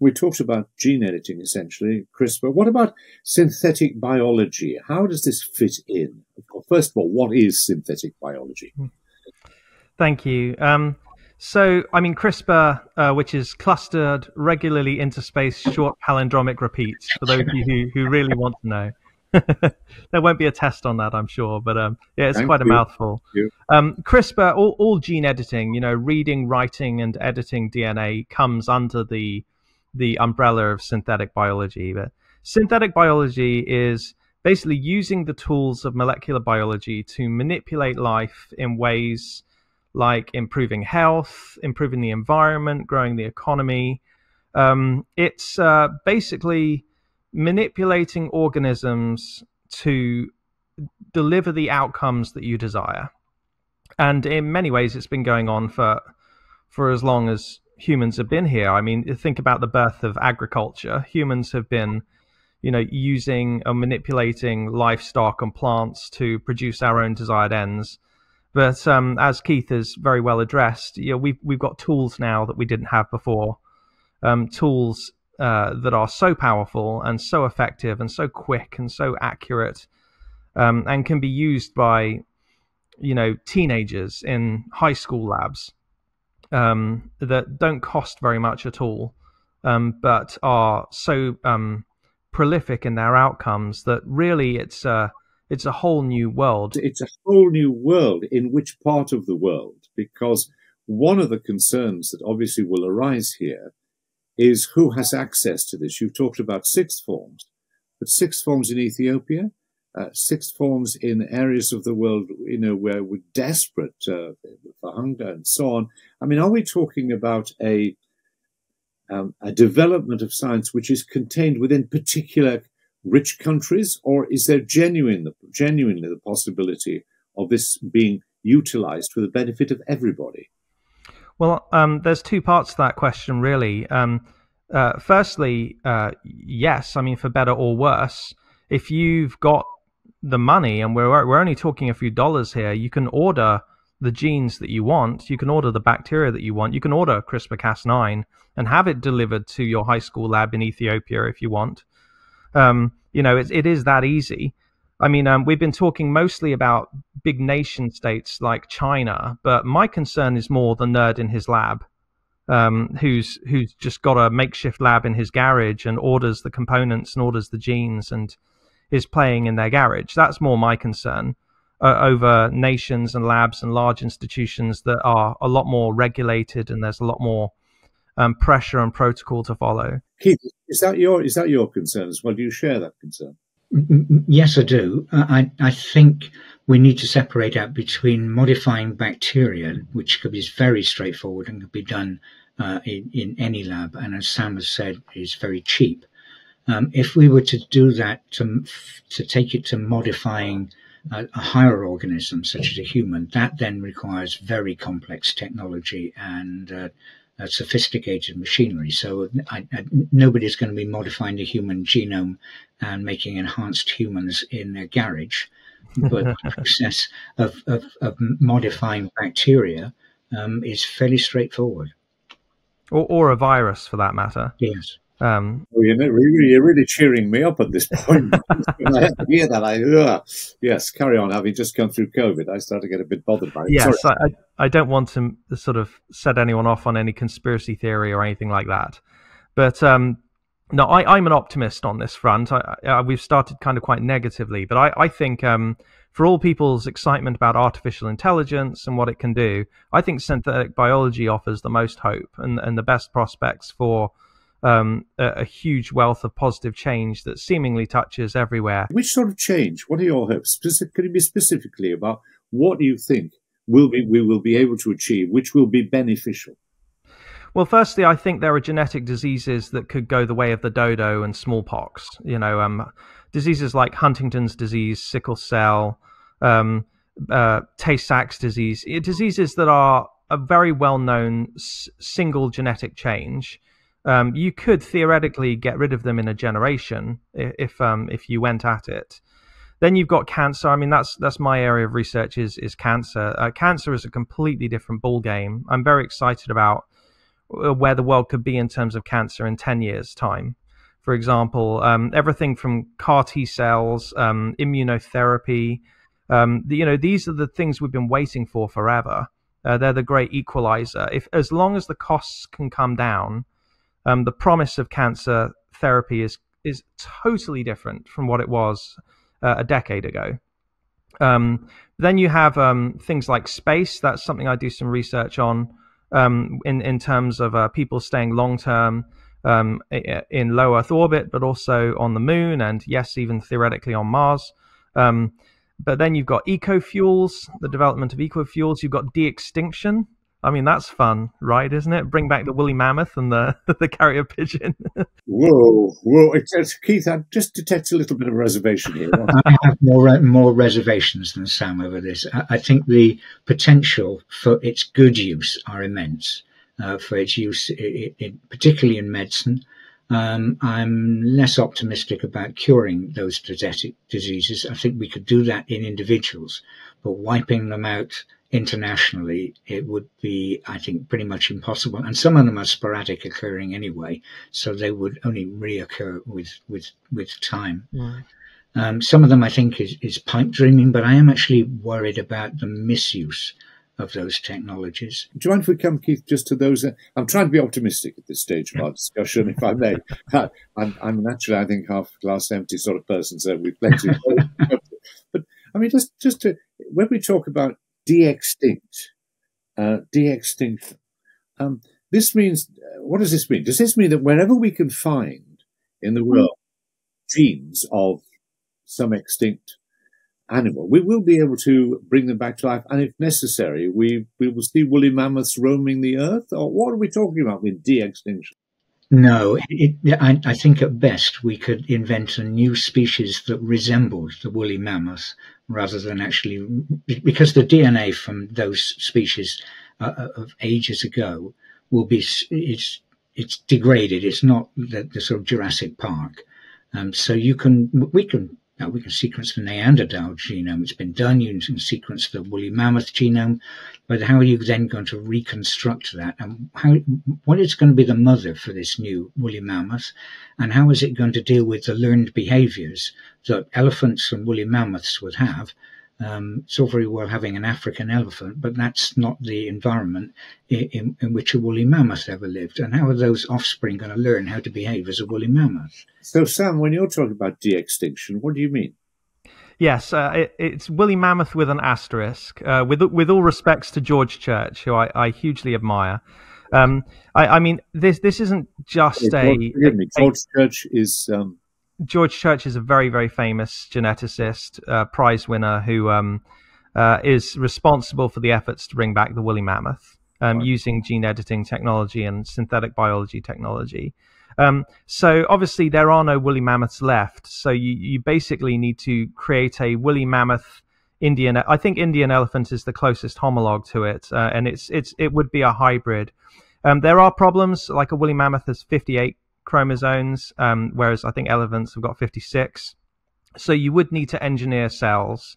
We talked about gene editing, essentially, CRISPR. What about synthetic biology? How does this fit in? First of all, what is synthetic biology? Thank you. Um, so, I mean, CRISPR, uh, which is clustered regularly interspaced short palindromic repeats, for those of you who, who really want to know. there won't be a test on that, I'm sure, but um, yeah, it's Thank quite you. a mouthful. Um, CRISPR, all, all, gene editing, you know, reading, writing, and editing DNA comes under the the umbrella of synthetic biology. But synthetic biology is basically using the tools of molecular biology to manipulate life in ways like improving health, improving the environment, growing the economy. Um, it's uh, basically manipulating organisms to deliver the outcomes that you desire. And in many ways, it's been going on for for as long as humans have been here. I mean, think about the birth of agriculture. Humans have been, you know, using or manipulating livestock and plants to produce our own desired ends. But um, as Keith has very well addressed, you know, we've we've got tools now that we didn't have before. Um, tools uh, that are so powerful and so effective and so quick and so accurate, um, and can be used by, you know, teenagers in high school labs um, that don't cost very much at all, um, but are so um, prolific in their outcomes that really it's a it's a whole new world. It's a whole new world in which part of the world? Because one of the concerns that obviously will arise here is who has access to this. You've talked about sixth forms, but sixth forms in Ethiopia, uh, sixth forms in areas of the world, you know, where we're desperate uh, for hunger and so on. I mean, are we talking about a um, a development of science which is contained within particular rich countries, or is there genuine, genuinely the possibility of this being utilized for the benefit of everybody? Well, um, there's two parts to that question, really. Um, uh, firstly, uh, yes, I mean, for better or worse, if you've got the money, and we're we're only talking a few dollars here, you can order the genes that you want. You can order the bacteria that you want. You can order CRISPR-Cas9 and have it delivered to your high school lab in Ethiopia if you want. Um, you know, it, it is that easy. I mean, um, we've been talking mostly about big nation states like China, but my concern is more the nerd in his lab, um, who's who's just got a makeshift lab in his garage and orders the components and orders the genes and is playing in their garage. That's more my concern uh, over nations and labs and large institutions that are a lot more regulated and there's a lot more um, pressure and protocol to follow. Keith, is that your is that your concern as well? Do you share that concern? Yes, I do. I, I think we need to separate out between modifying bacteria, which could be very straightforward and could be done uh, in, in any lab, and as Sam has said, is very cheap. Um, if we were to do that to to take it to modifying a, a, higher organism such as a human, that then requires very complex technology and uh, uh, sophisticated machinery. So I, I, nobody's going to be modifying the human genome and making enhanced humans in a garage. But the process of, of, of, modifying bacteria um, is fairly straightforward. Or, or a virus, for that matter. Yes. Um, well, you're, really, you're really cheering me up at this point. when I hear that, I uh, yes, carry on. Having just come through COVID, I start to get a bit bothered by it. Yes, I, I don't want to sort of set anyone off on any conspiracy theory or anything like that. But um, no, I, am an optimist on this front. I, I, we've started kind of quite negatively, but I, I think um, for all people's excitement about artificial intelligence and what it can do, I think synthetic biology offers the most hope and, and the best prospects for um, a, a, huge wealth of positive change that seemingly touches everywhere. Which sort of change? What are your hopes? Specific, could you be specifically about what do you think will be, we will be able to achieve, which will be beneficial? Well, firstly, I think there are genetic diseases that could go the way of the dodo and smallpox. You know, um, diseases like Huntington's disease, sickle cell, um, uh, Tay-Sachs disease, diseases that are a very well-known s- single genetic change um, you could theoretically get rid of them in a generation if um, if you went at it. Then you've got cancer. I mean, that's that's my area of research is is cancer. Uh, cancer is a completely different ball game. I'm very excited about uh, where the world could be in terms of cancer in 10 years' time. For example, um, everything from CAR T cells, um, immunotherapy, um, the, you know, these are the things we've been waiting for forever. Uh, they're the great equalizer. If as long as the costs can come down, um, the promise of cancer therapy is is totally different from what it was uh, a decade ago. Um, then you have um, things like space. That's something I do some research on um, in in terms of uh, people staying long term um, in low Earth orbit, but also on the Moon, and yes, even theoretically on Mars. Um, but then you've got eco fuels, the development of eco fuels. You've got de-extinction, I mean, that's fun, right? Isn't it? Bring back the woolly mammoth and the the carrier pigeon. whoa, whoa! It's, Keith, I just detect a little bit of reservation here. I have more more reservations than Sam over this. I, I think the potential for its good use are immense. Uh, for its use, it, it, particularly in medicine. Um, I'm less optimistic about curing those genetic diseases. I think we could do that in individuals, but wiping them out internationally, it would be, I think, pretty much impossible. And some of them are sporadic occurring anyway, so they would only reoccur with with with time. Um, some of them, I think, is, is pipe dreaming, but I am actually worried about the misuse of those technologies. Do you mind if we come, Keith, just to those? Uh, I'm trying to be optimistic at this stage of our discussion, if I may. I'm, I'm naturally, I think, half glass empty sort of person, so we've plenty. but I mean, just just to, when we talk about de-extinct, uh, de-extinction. Um, this means, uh, what does this mean? Does this mean that wherever we can find in the hmm. world genes of some extinct animal, we will be able to bring them back to life, and if necessary, we we will see woolly mammoths roaming the earth. Or what are we talking about with de-extinction? No, it, I, I, think at best we could invent a new species that resembled the woolly mammoth rather than actually, because the DNA from those species uh, uh, of ages ago will be, it's, it's degraded. It's not the, the sort of Jurassic Park. Um, so you can, we can now we can sequence the Neanderthal genome. It's been done. You can sequence the woolly mammoth genome, but how are you then going to reconstruct that? And how, what is going to be the mother for this new woolly mammoth? And how is it going to deal with the learned behaviors that elephants and woolly mammoths would have? Um, it's all very well having an African elephant, but that's not the environment in, in, in, which a woolly mammoth ever lived. And how are those offspring going to learn how to behave as a woolly mammoth? So, Sam, when you're talking about de-extinction, what do you mean? Yes, uh, it, it's woolly mammoth with an asterisk. Uh, with with all respects to George Church, who I, I hugely admire. Um, I, I, mean, this this isn't just a, a, George Church is um, George Church is a very, very famous geneticist, uh, prize winner who um, uh, is responsible for the efforts to bring back the woolly mammoth um, right. using gene editing technology and synthetic biology technology. Um, so obviously there are no woolly mammoths left. So you, you basically need to create a woolly mammoth Indian. I think Indian elephant is the closest homologue to it, uh, and it's it's it would be a hybrid. Um, there are problems like a woolly mammoth has 58 chromosomes, um, whereas I think elephants have got 56. So you would need to engineer cells,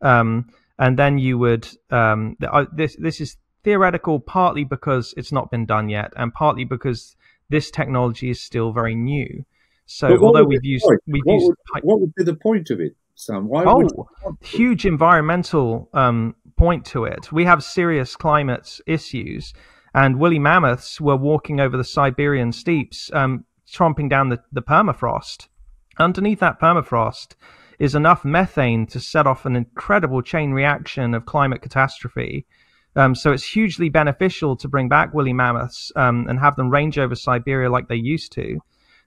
um, and then you would. Um, uh, this this is theoretical partly because it's not been done yet, and partly because this technology is still very new. So although we've used we've what used would, what would be the point of it, Sam? Why oh, huge environmental um, point to it. We have serious climate issues and woolly mammoths were walking over the Siberian steeps, um, tromping down the, the permafrost. Underneath that permafrost is enough methane to set off an incredible chain reaction of climate catastrophe. Um, so it's hugely beneficial to bring back woolly mammoths um, and have them range over Siberia like they used to,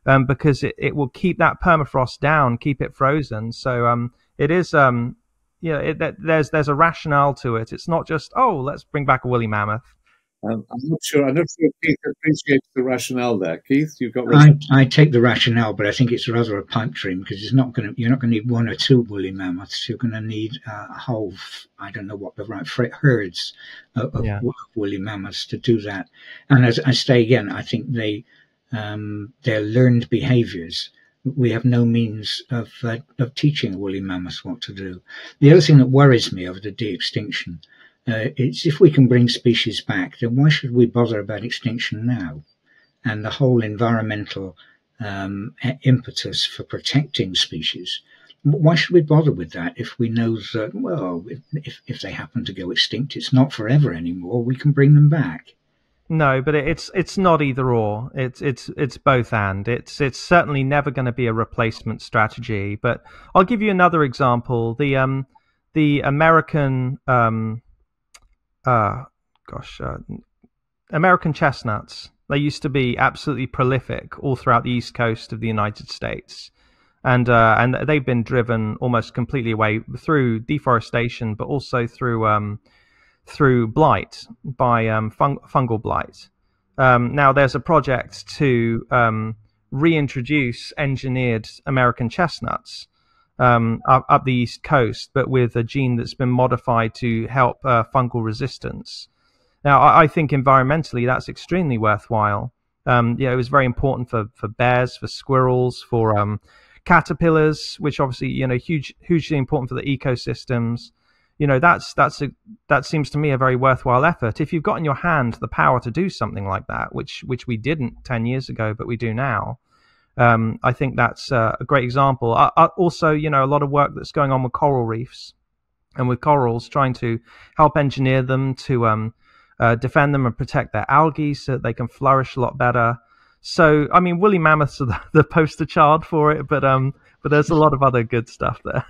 um, because it, it will keep that permafrost down, keep it frozen. So um, it is, um, you know, it, there's there's a rationale to it. It's not just oh, let's bring back a woolly mammoth. Um, I'm not sure. I'm not sure Keith appreciates the rationale there. Keith, you've got. I, I, take the rationale, but I think it's rather a pipe dream because it's not going to. You're not going to need one or two woolly mammoths. You're going to need uh, a whole. I don't know what the right herds of, of yeah. woolly mammoths to do that. And as I say again, I think they um, their learned behaviours. We have no means of uh, of teaching woolly mammoths what to do. The other thing that worries me over the de-extinction uh, it's if we can bring species back, then why should we bother about extinction now? And the whole environmental um, impetus for protecting species. Why should we bother with that if we know that, well, if, if they happen to go extinct, it's not forever anymore, we can bring them back? No, but it's it's not either or. It's it's it's both and. It's it's certainly never going to be a replacement strategy. But I'll give you another example. The um the American um uh gosh uh, American chestnuts. They used to be absolutely prolific all throughout the east coast of the United States, and uh, and they've been driven almost completely away through deforestation, but also through um, through blight by um, fung- fungal blight. Um, now, there's a project to um, reintroduce engineered American chestnuts um, up, up, the east coast, but with a gene that's been modified to help uh, fungal resistance. Now, I, I, think environmentally that's extremely worthwhile. Um, yeah, it was very important for, for bears, for squirrels, for um, caterpillars, which obviously you know huge, hugely important for the ecosystems you know that's that's a that seems to me a very worthwhile effort if you've got in your hand the power to do something like that which which we didn't 10 years ago but we do now um, i think that's uh, a great example. I, I also you know a lot of work that's going on with coral reefs and with corals trying to help engineer them to um, uh, defend them and protect their algae so that they can flourish a lot better. So i mean woolly mammoths are the, the poster child for it but um but there's a lot of other good stuff there